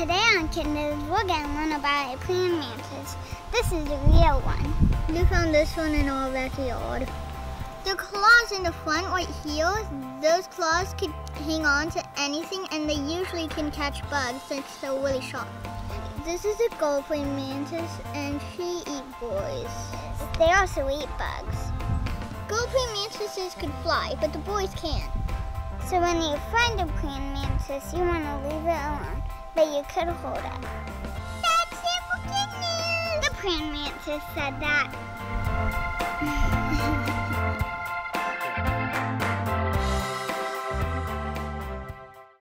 Today on Kid News, we're going to learn about a praying mantis. This is a real one. We found this one in our backyard. The claws in the front right here, those claws could hang on to anything and they usually can catch bugs since they're really sharp. This is a gold praying mantis and she eats boys. They also eat bugs. Gold praying mantises could fly, but the boys can't. So when you find a praying mantis, you want to leave it alone, but you could hold it. That's it for News! The praying mantis said that.